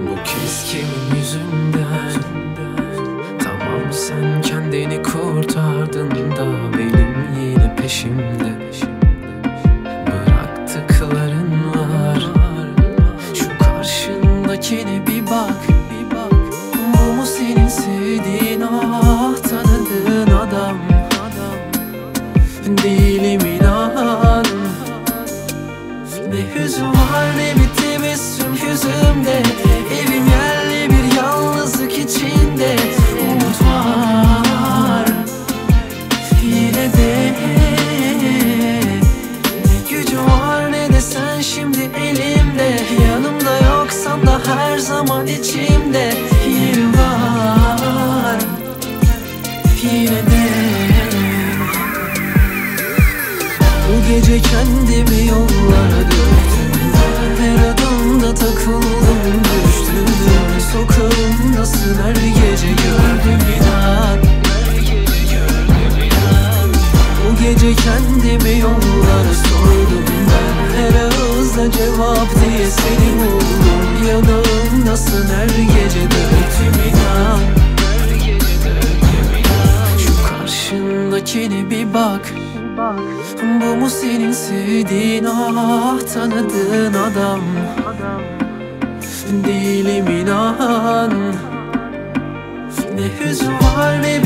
Bu kez kimin yüzünden? Tamam sen kendini kurtardın da Benim yine peşimde. Bıraktıkların var Şu karşındakini bir bak. Bu mu senin sevdiğin ah tanıdığın adam? Değilim inan Ne hüzün var ne bitti bizim yüzümde bu gece kendimi yollara döktüm Her adımda takıldım düştüm. Sokağımdasın her gece gördüm inan. Bu gece kendimi yollara sordum ben. Her ağızda cevap diye seni buldum Yanağımdasın her gece döktüm inan. Şu karşındakine bir bak bu mu senin sevdiğin? Ah tanıdığın adam. Değilim inan Ne hüzün var ne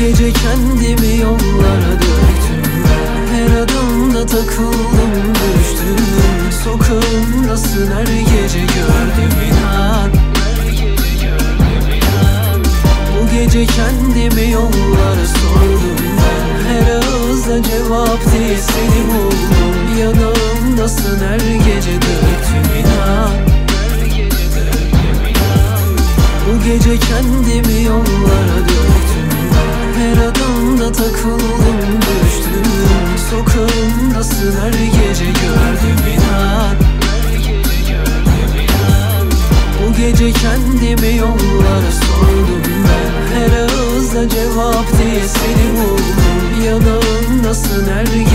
gece kendimi yollara döktüm Her adımda takıldım düştüm Sokağımdasın her gece gördüm inan. Bu gece kendimi yollara sordum Her ağızda cevap diye seni gece kendimi yollara sordum ben. Her ağızda cevap diye seni buldum. Yanağımdasın her inan